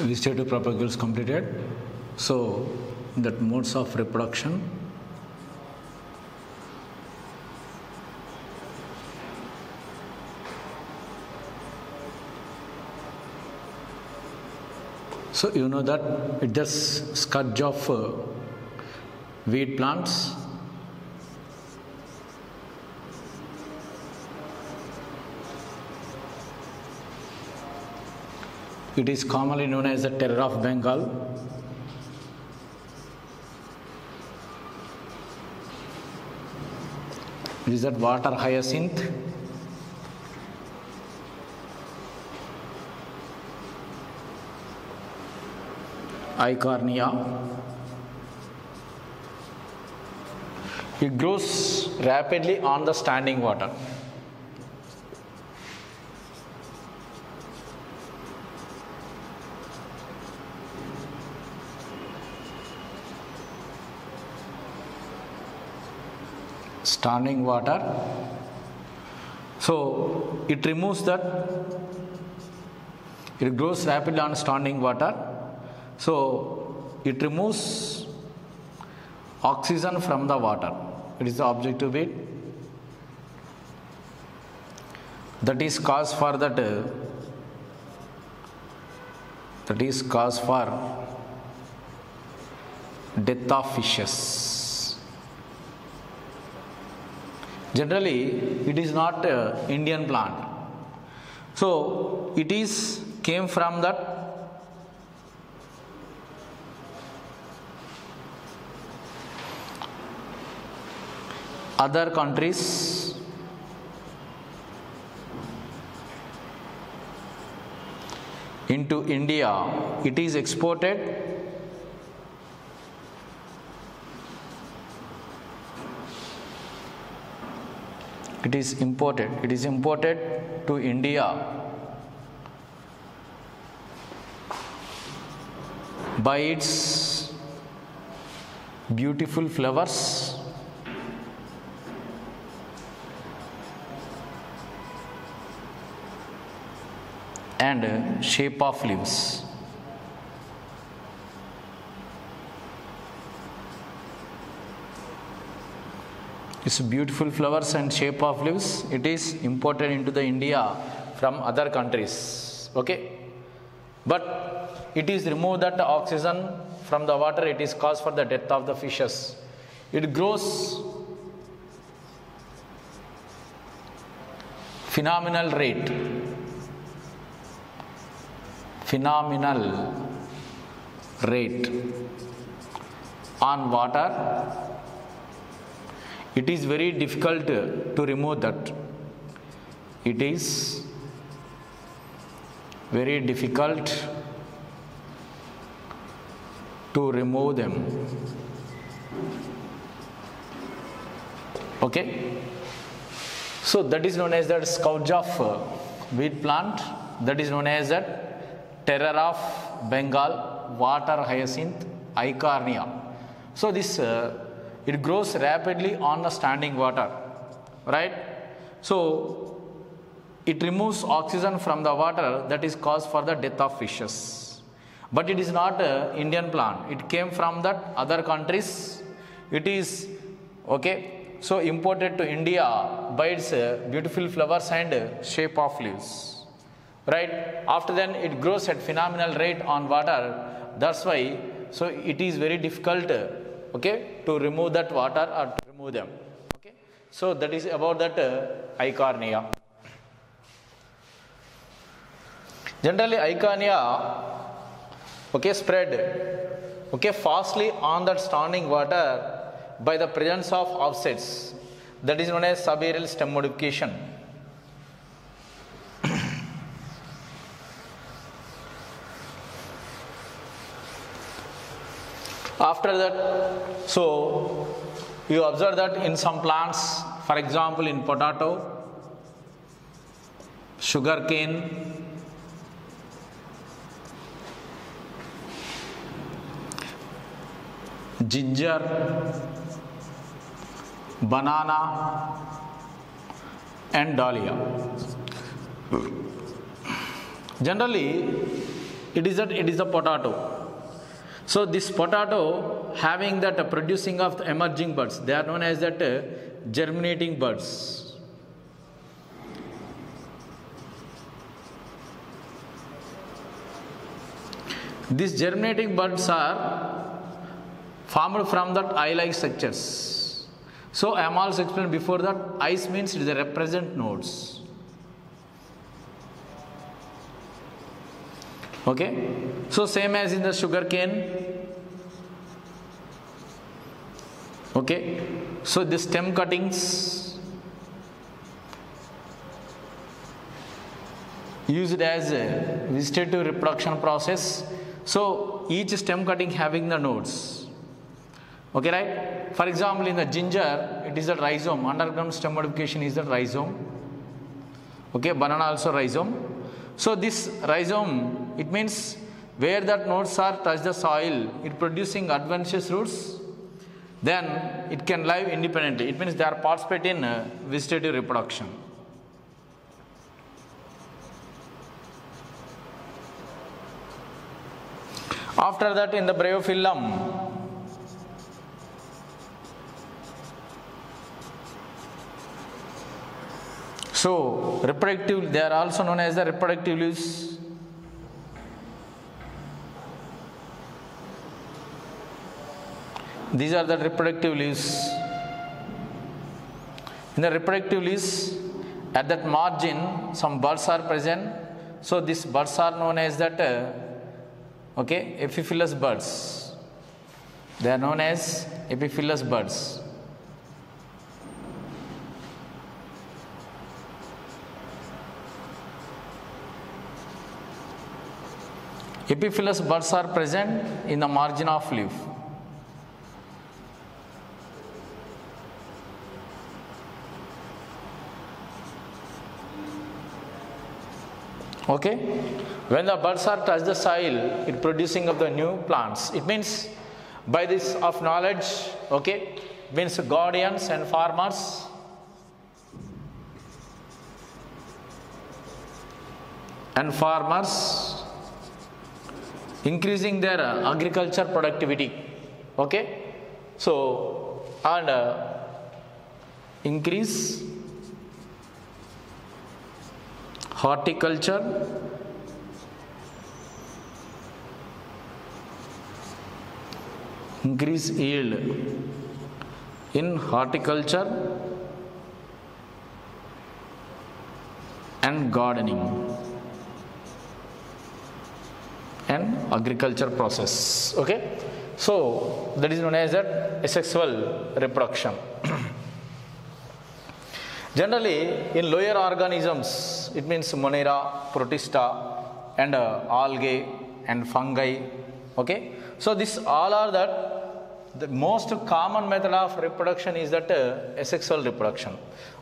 vegetative propagules completed. So that modes of reproduction So you know that it does scourge of uh, weed plants. It is commonly known as the terror of Bengal. It is water hyacinth. Eichhornia. It grows rapidly on the standing water. Standing water. So it removes that, it grows rapidly on standing water. So it removes oxygen from the water. It is the objective bit. That is cause for that. that is cause for death of fishes. Generally, it is not Indian plant. So it is came from that other countries into India, it is exported. It is imported. It is imported to India by its beautiful flowers and shape of leaves. It's beautiful flowers and shape of leaves. It is imported into the India from other countries. Okay, but it is remove that oxygen from the water. It is cause for the death of the fishes. It grows phenomenal rate phenomenal rate on water it is very difficult to remove that. It is very difficult to remove them. Okay? So that is known as that scourge of uh, wheat plant. That is known as that terror of bengal water hyacinth eichhornia so this uh, it grows rapidly on the standing water right? So it removes oxygen from the water that is cause for the death of fishes. But it is not a indian plant. It came from that other countries. It is okay so imported to india by its uh, beautiful flowers and uh, shape of leaves right? After then it grows at phenomenal rate on water. That's why so it is very difficult uh, okay? To remove that water or to remove them. Okay? So that is about that uh, eichhornia generally eichhornia okay spread okay fastly on that standing water by the presence of offsets. That is known as subaerial stem modification after that so you observe that in some plants for example in potato sugarcane ginger banana and dahlia generally It is that it is the potato. So this potato having that uh, producing of the emerging buds, they are known as that uh, germinating buds. These germinating buds are formed from that eye-like structures. So I am also explained before that eyes means it is a represent nodes. Okay, so same as in the sugar cane. Okay, so the stem cuttings used as a vegetative reproduction process. So each stem cutting having the nodes. Okay, right? For example, in the ginger, it is a rhizome. Underground stem modification is the rhizome. Okay, banana also rhizome. So this rhizome, it means where that nodes are touch the soil, it producing adventitious roots, then it can live independently. It means they are participate in uh, vegetative reproduction. After that, in the bryophyllum, So, reproductive, they are also known as the reproductive leaves. These are the reproductive leaves. In the reproductive leaves, at that margin, some buds are present. So, these buds are known as that, uh, okay, epiphyllous buds. They are known as epiphyllous buds. Epiphyllous buds are present in the margin of leaf. Okay, when the buds are touch the soil, it producing of the new plants. It means by this of knowledge, okay, means guardians and farmers and farmers increasing their uh, agriculture productivity. Okay? So and uh, increase horticulture. Increase yield in horticulture and gardening and agriculture process. Okay? So that is known as that asexual reproduction. Generally in lower organisms it means monera protista and uh, algae and fungi. Okay? So this all are that the most common method of reproduction is that uh, asexual reproduction.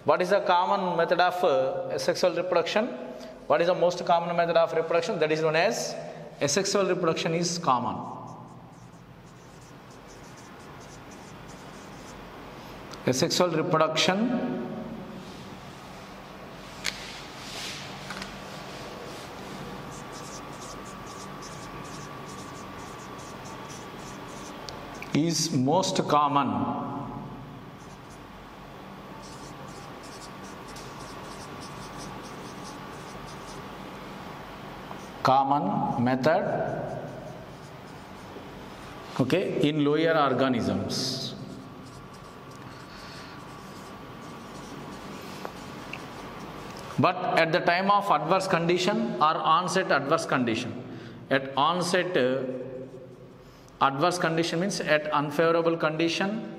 What is the common method of uh, asexual reproduction? What is the most common method of reproduction? That is known as asexual reproduction is common. Asexual reproduction is most common common method okay in lower organisms. But at the time of adverse condition or onset adverse condition at onset uh, adverse condition means at unfavorable condition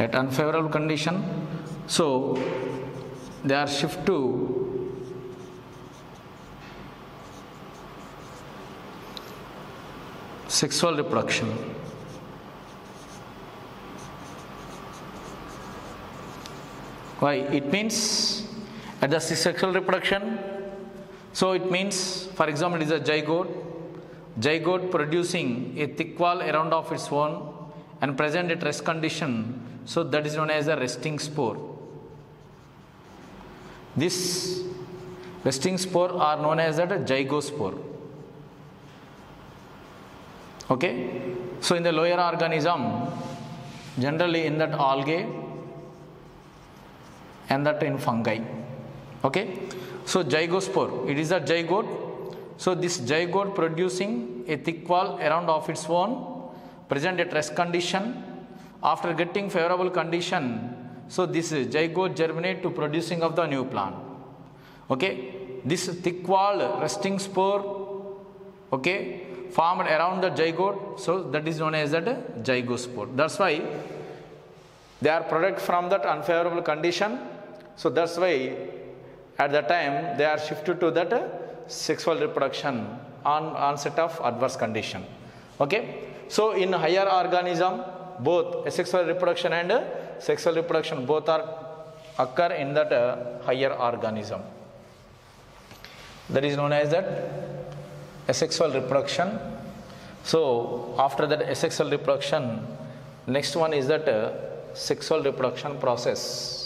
at unfavorable condition. So they are shift to sexual reproduction. Why? It means at the sexual reproduction. So it means for example it is a zygote. Zygote producing a thick wall around of its own and present at rest condition. So that is known as a resting spore. This resting spore are known as a zygospore. Okay, so in the lower organism, generally in that algae and that in fungi. Okay, so zygospore, it is a zygote. So this zygote producing a thick wall around of its own, present at rest condition. After getting favorable condition, so this zygote germinate to producing of the new plant. Okay, this thick wall resting spore, okay, formed around the zygote, so that is known as that zygospore. That's why they are product from that unfavorable condition. So that's why at that time they are shifted to that sexual reproduction on onset of adverse condition. Okay, so in higher organism both asexual reproduction and sexual reproduction both are occur in that uh, higher organism. That is known as that asexual reproduction. So after that asexual reproduction next one is that uh, sexual reproduction process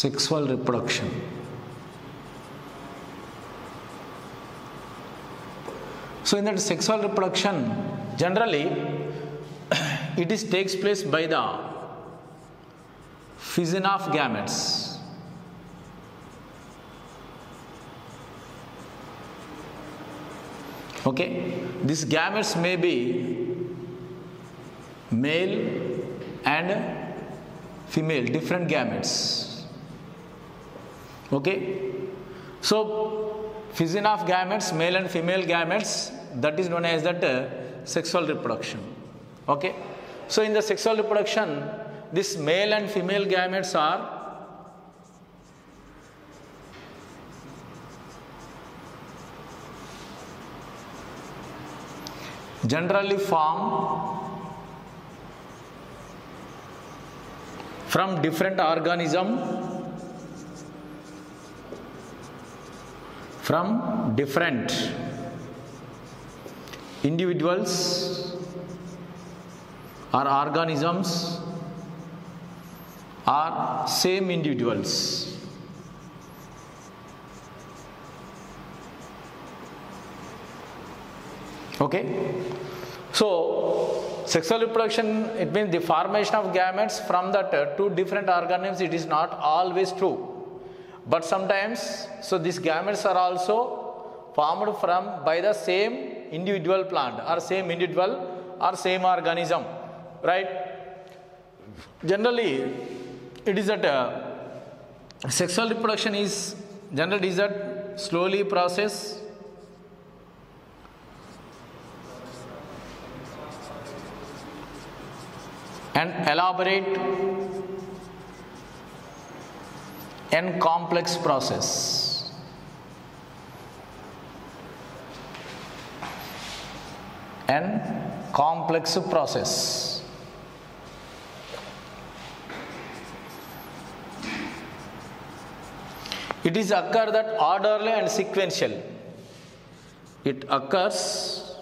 sexual reproduction. So in that sexual reproduction, generally it is takes place by the fission of gametes. Okay, these gametes may be male and female, different gametes. Okay, so fission of gametes, male and female gametes, that is known as that uh, sexual reproduction. Okay, so in the sexual reproduction, this male and female gametes are generally formed from different organism from different individuals or organisms or same individuals. Okay? So sexual reproduction it means the formation of gametes from that two different organisms it is not always true but sometimes so these gametes are also formed from by the same individual plant or same individual or same organism right? Generally it is that uh, sexual reproduction is generally is that slowly process. And elaborate and complex process. And complex process. It is occur that orderly and sequential. It occurs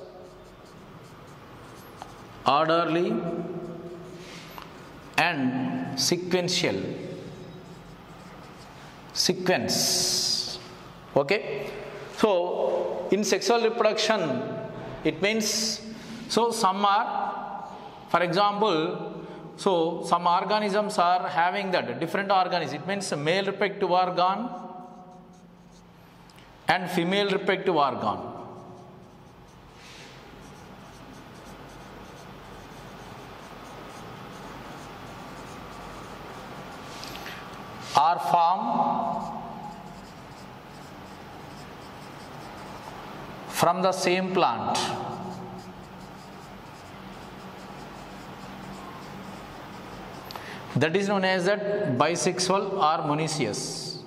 orderly and sequential sequence. Okay? So in sexual reproduction it means so some are for example so some organisms are having that different organisms. It means male reproductive organ and female reproductive organ. Are formed from the same plant. That is known as that bisexual or monoecious.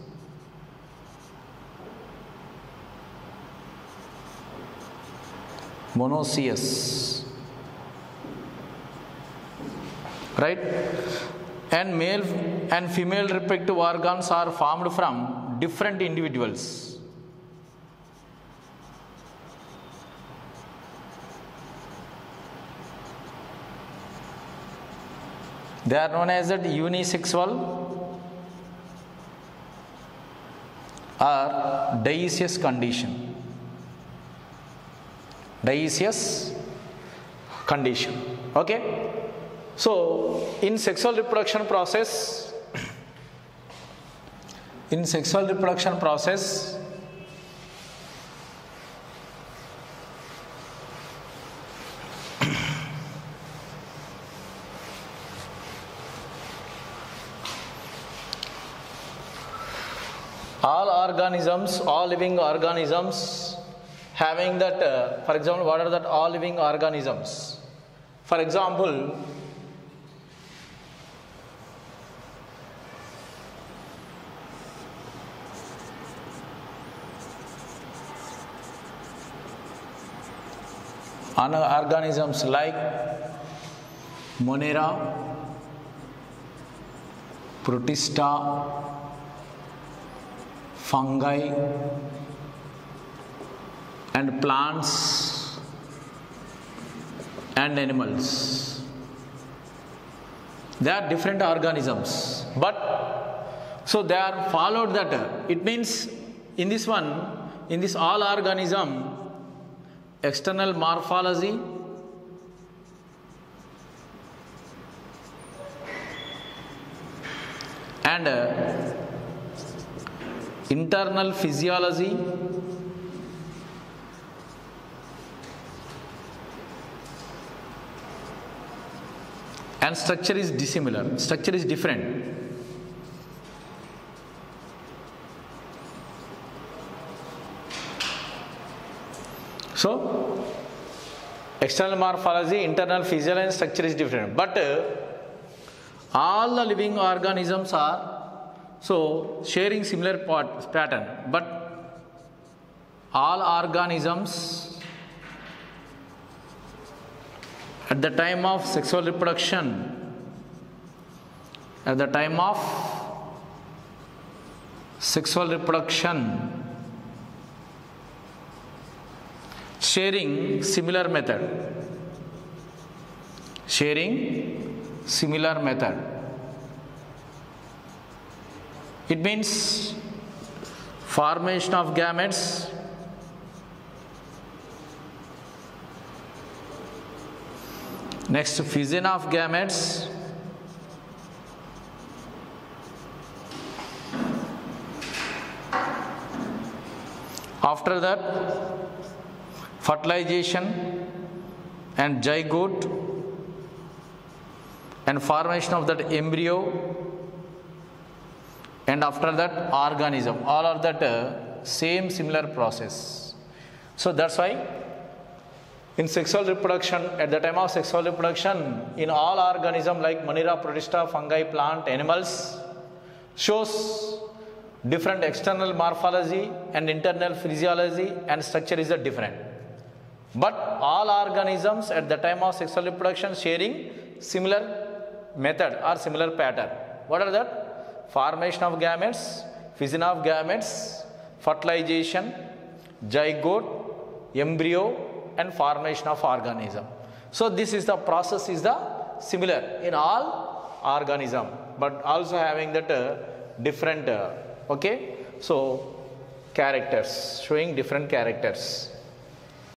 Monoecious. Right? and male and female reproductive organs are formed from different individuals they are known as that unisexual or dioecious condition. Dioecious condition. Okay? So in sexual reproduction process in sexual reproduction process all organisms all living organisms having that uh, for example what are that all living organisms? For example organisms like monera protista fungi and plants and animals. They are different organisms but so they are followed that it means in this one in this all organism external morphology and uh, internal physiology and structure is dissimilar. Structure is different. So external morphology internal physiology and structure is different. But uh, all the living organisms are so sharing similar part, pattern but all organisms at the time of sexual reproduction at the time of sexual reproduction sharing similar method sharing similar method it means formation of gametes. Next fission of gametes. After that fertilization and zygote and formation of that embryo and after that organism. All of that uh, same similar process. So that's why in sexual reproduction at the time of sexual reproduction in all organism like monera protista fungi plant animals shows different external morphology and internal physiology and structure is a different. But all organisms at the time of sexual reproduction sharing similar method or similar pattern. What are that formation of gametes fission of gametes fertilization zygote embryo and formation of organism. So this is the process is the similar in all organism but also having that uh, different uh, okay? So characters showing different characters